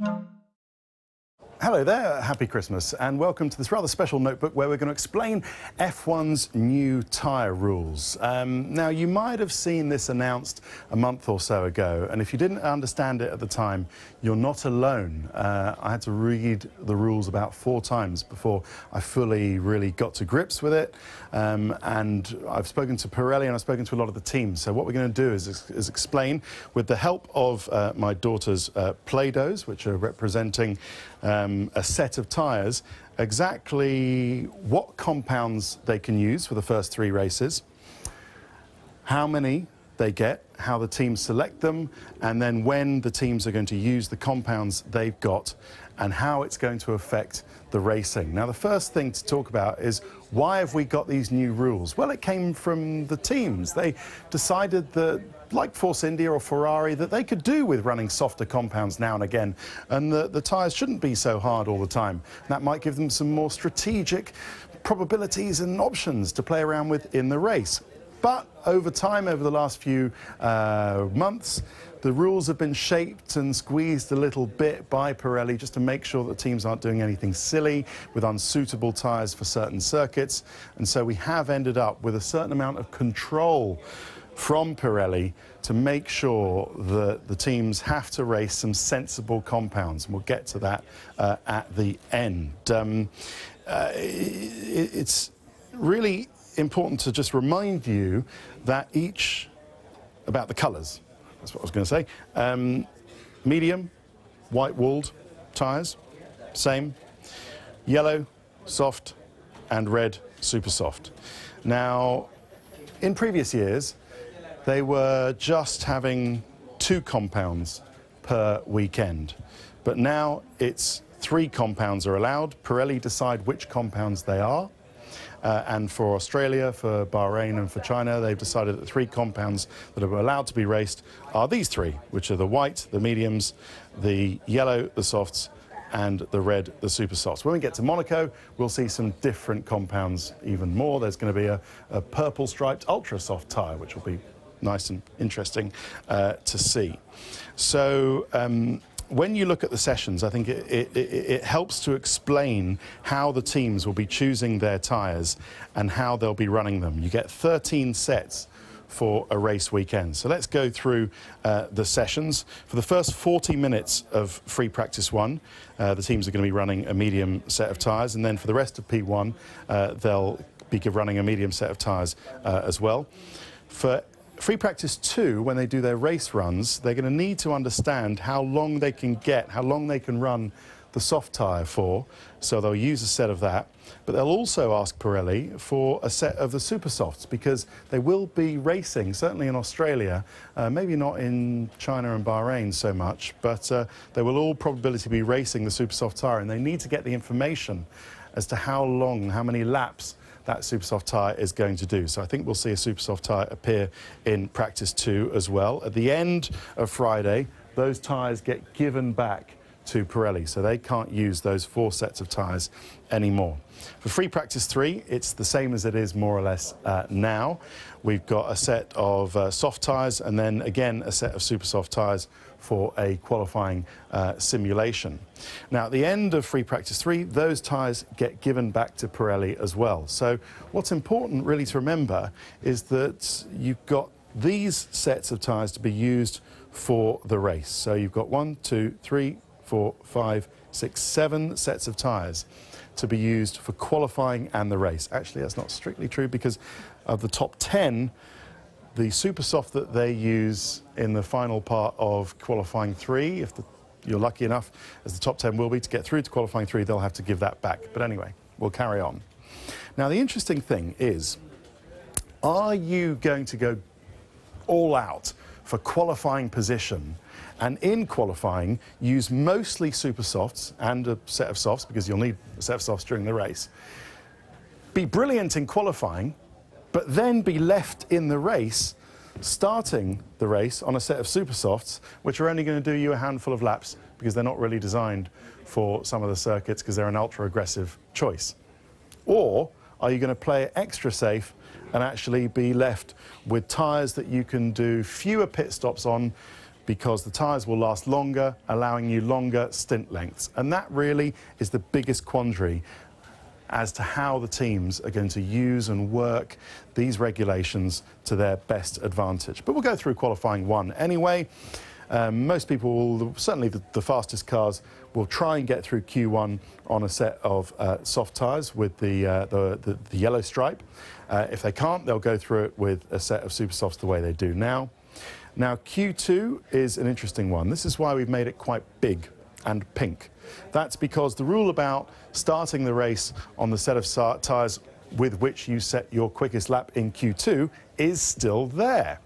Thank you. Hello there, happy Christmas, and welcome to this rather special notebook where we're going to explain F1's new tyre rules. Um, now, you might have seen this announced a month or so ago, and if you didn't understand it at the time, you're not alone. Uh, I had to read the rules about four times before I fully, really got to grips with it. Um, and I've spoken to Pirelli and I've spoken to a lot of the teams. So, what we're going to do is, is explain, with the help of uh, my daughter's uh, Play-Dohs, which are representing um, a set of tyres, exactly what compounds they can use for the first three races, how many they get, how the teams select them, and then when the teams are going to use the compounds they've got and how it's going to affect the racing. Now, the first thing to talk about is why have we got these new rules? Well, it came from the teams. They decided that like Force India or Ferrari, that they could do with running softer compounds now and again, and the, the tyres shouldn't be so hard all the time. That might give them some more strategic probabilities and options to play around with in the race. But over time, over the last few uh, months, the rules have been shaped and squeezed a little bit by Pirelli just to make sure that teams aren't doing anything silly with unsuitable tyres for certain circuits. And so we have ended up with a certain amount of control from Pirelli to make sure that the teams have to race some sensible compounds. And we'll get to that uh, at the end. Um, uh, it, it's really important to just remind you that each, about the colours, that's what I was going to say. Um, medium, white-walled tyres, same. Yellow, soft, and red, super soft. Now, in previous years, they were just having two compounds per weekend. But now it's three compounds are allowed. Pirelli decide which compounds they are. Uh, and for Australia, for Bahrain and for China, they've decided that three compounds that are allowed to be raced are these three, which are the white, the mediums, the yellow, the softs, and the red, the super softs. When we get to Monaco, we'll see some different compounds even more. There's going to be a, a purple striped ultra soft tyre, which will be nice and interesting uh, to see. So um, when you look at the sessions, I think it, it, it, helps to explain how the teams will be choosing their tyres and how they'll be running them. You get 13 sets for a race weekend. So let's go through uh, the sessions. For the first 40 minutes of free practice one, uh, the teams are going to be running a medium set of tyres, and then for the rest of P1, uh, they'll be running a medium set of tyres uh, as well. For Free practice two, when they do their race runs, they're going to need to understand how long they can get, how long they can run the soft tyre for. So they'll use a set of that. But they'll also ask Pirelli for a set of the super softs because they will be racing, certainly in Australia, uh, maybe not in China and Bahrain so much, but uh, they will all probability be racing the super soft tyre and they need to get the information as to how long, how many laps that super soft tyre is going to do. So I think we'll see a super soft tyre appear in practice two as well. At the end of Friday, those tyres get given back to Pirelli, so they can't use those four sets of tyres anymore. For free practice three, it's the same as it is more or less uh, now. We've got a set of uh, soft tyres and then again a set of super soft tyres for a qualifying uh, simulation. Now, at the end of free practice three, those tyres get given back to Pirelli as well. So what's important really to remember is that you've got these sets of tyres to be used for the race. So you've got one, two, three, four, five, six, seven sets of tyres to be used for qualifying and the race. Actually, that's not strictly true because of the top 10, the super soft that they use in the final part of qualifying three, if the, you're lucky enough, as the top 10 will be, to get through to qualifying three, they'll have to give that back. But anyway, we'll carry on. Now, the interesting thing is, are you going to go all out for qualifying position and in qualifying use mostly super softs and a set of softs because you'll need a set of softs during the race. Be brilliant in qualifying, but then be left in the race starting the race on a set of super softs, which are only going to do you a handful of laps because they're not really designed for some of the circuits because they're an ultra aggressive choice. Or are you going to play extra safe and actually be left with tyres that you can do fewer pit stops on, because the tyres will last longer, allowing you longer stint lengths. And that really is the biggest quandary as to how the teams are going to use and work these regulations to their best advantage. But we'll go through qualifying one anyway. Um, most people will, certainly the, the, fastest cars, will try and get through Q1 on a set of uh, soft tyres with the, uh, the, the, the, yellow stripe. Uh, if they can't, they'll go through it with a set of super softs the way they do now. Now, Q2 is an interesting one. This is why we've made it quite big and pink. That's because the rule about starting the race on the set of tyres with which you set your quickest lap in Q2 is still there.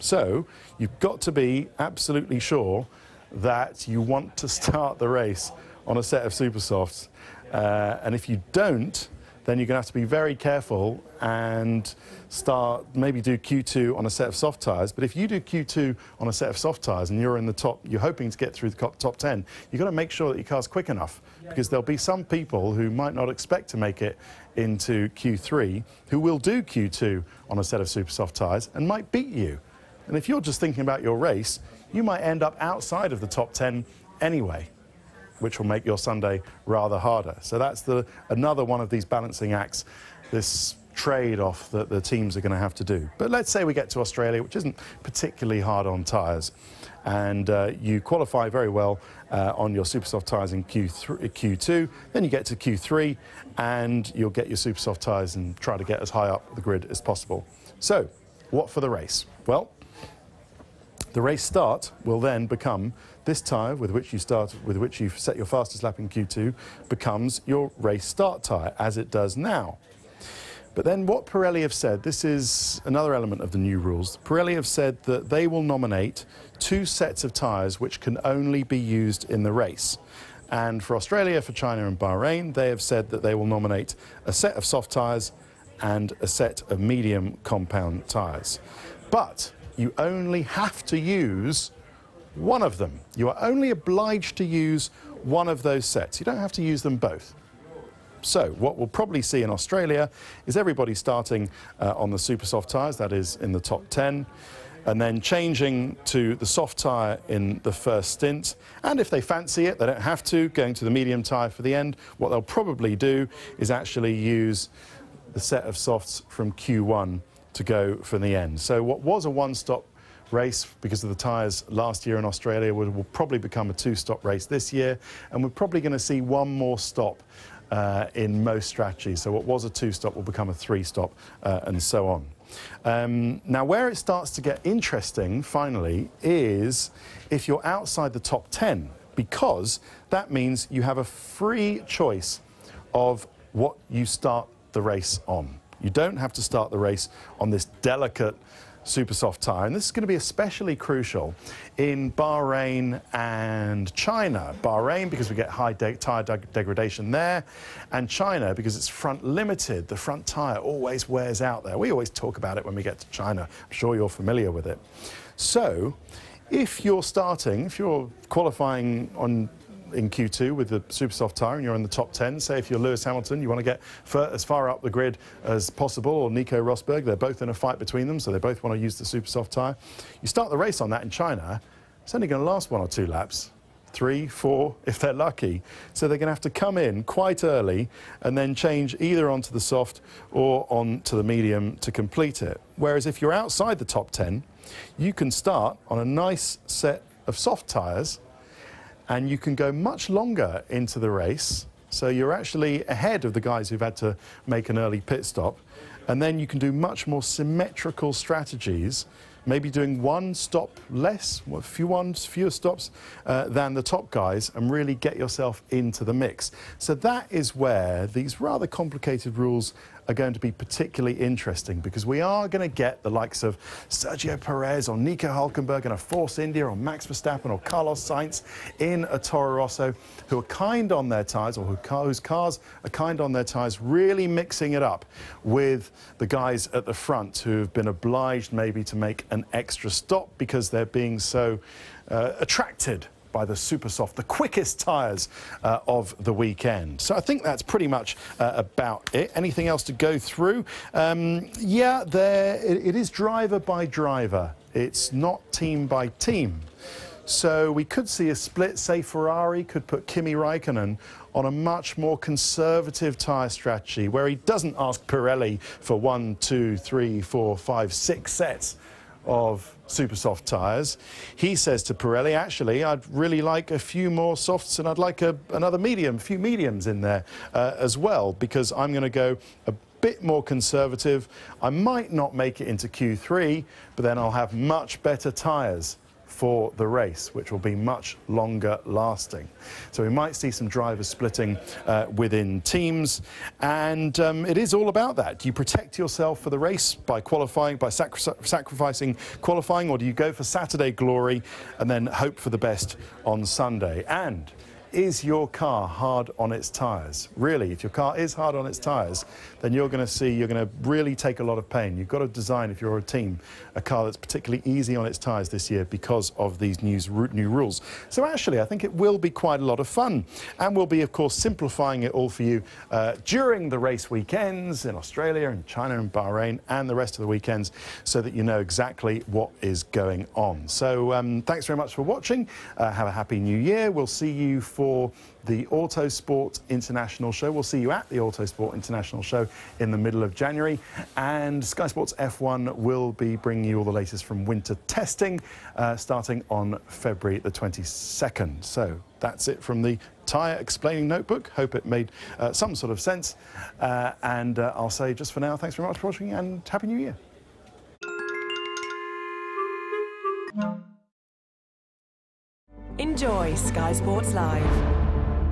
So you've got to be absolutely sure that you want to start the race on a set of super softs. Uh, and if you don't, then you're going to have to be very careful and start maybe do Q2 on a set of soft tyres. But if you do Q2 on a set of soft tyres and you're in the top, you're hoping to get through the top 10, you've got to make sure that your car's quick enough because there'll be some people who might not expect to make it into Q3 who will do Q2 on a set of super soft tyres and might beat you. And if you're just thinking about your race, you might end up outside of the top 10 anyway which will make your Sunday rather harder. So that's the, another one of these balancing acts, this trade-off that the teams are going to have to do. But let's say we get to Australia, which isn't particularly hard on tyres, and uh, you qualify very well uh, on your super soft tyres in Q3, Q2, then you get to Q3 and you'll get your super soft tyres and try to get as high up the grid as possible. So, what for the race? Well, the race start will then become this tyre with which you start, with which you set your fastest lap in Q2, becomes your race start tyre, as it does now. But then what Pirelli have said, this is another element of the new rules. Pirelli have said that they will nominate two sets of tyres which can only be used in the race. And for Australia, for China and Bahrain, they have said that they will nominate a set of soft tyres and a set of medium compound tyres. But you only have to use one of them. You are only obliged to use one of those sets. You don't have to use them both. So what we'll probably see in Australia is everybody starting uh, on the super soft tyres, that is in the top 10, and then changing to the soft tyre in the first stint. And if they fancy it, they don't have to, going to the medium tyre for the end. What they'll probably do is actually use the set of softs from Q1 to go for the end. So what was a one-stop race because of the tyres last year in Australia will, will probably become a two-stop race this year, and we're probably going to see one more stop uh, in most strategies. So what was a two-stop will become a three-stop, uh, and so on. Um, now, where it starts to get interesting, finally, is if you're outside the top 10, because that means you have a free choice of what you start the race on. You don't have to start the race on this delicate super soft tyre. And this is going to be especially crucial in Bahrain and China. Bahrain because we get high de tyre de degradation there, and China because it's front limited. The front tyre always wears out there. We always talk about it when we get to China. I'm sure you're familiar with it. So, if you're starting, if you're qualifying on in Q2 with the super soft tyre and you're in the top 10, say if you're Lewis Hamilton, you want to get as far up the grid as possible, or Nico Rosberg, they're both in a fight between them, so they both want to use the super soft tyre. You start the race on that in China, it's only going to last one or two laps three, four, if they're lucky. So they're going to have to come in quite early and then change either onto the soft or onto the medium to complete it. Whereas if you're outside the top 10, you can start on a nice set of soft tyres and you can go much longer into the race. So you're actually ahead of the guys who've had to make an early pit stop. And then you can do much more symmetrical strategies, maybe doing one stop less, a few ones, fewer stops uh, than the top guys, and really get yourself into the mix. So that is where these rather complicated rules are going to be particularly interesting because we are going to get the likes of Sergio Perez or Nico Hulkenberg in a Force India or Max Verstappen or Carlos Sainz in a Toro Rosso who are kind on their tyres or whose cars are kind on their tyres, really mixing it up with the guys at the front who have been obliged maybe to make an extra stop because they're being so uh, attracted by the super soft, the quickest tyres uh, of the weekend. So I think that's pretty much uh, about it. Anything else to go through? Um, yeah, there it, it is driver by driver It's not team by team. So we could see a split, say Ferrari could put Kimi Raikkonen on a much more conservative tyre strategy where he doesn't ask Pirelli for one, two, three, four, five, six sets of super soft tyres. He says to Pirelli, actually, I'd really like a few more softs and I'd like a, another medium, a few mediums in there uh, as well, because I'm going to go a bit more conservative. I might not make it into Q3, but then I'll have much better tyres for the race, which will be much longer lasting. So we might see some drivers splitting uh, within teams, and um, it is all about that. Do you protect yourself for the race by qualifying, by sacri sacrificing qualifying, or do you go for Saturday glory and then hope for the best on Sunday? And is your car hard on its tyres? Really, if your car is hard on its tyres, then you're going to see you're going to really take a lot of pain. You've got to design, if you're a team, a car that's particularly easy on its tyres this year because of these new, new rules. So actually, I think it will be quite a lot of fun. And we'll be, of course, simplifying it all for you uh, during the race weekends in Australia and China and Bahrain and the rest of the weekends so that you know exactly what is going on. So um, thanks very much for watching. Uh, have a happy new year. We'll see you for for the Autosport International Show. We'll see you at the Autosport International Show in the middle of January. And Sky Sports F1 will be bringing you all the latest from winter testing uh, starting on February the 22nd. So that's it from the tyre explaining notebook. Hope it made uh, some sort of sense. Uh, and uh, I'll say just for now, thanks very much for watching and Happy New Year. Enjoy Sky Sports Live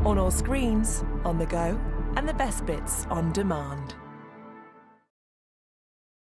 on all screens, on the go, and the best bits on demand.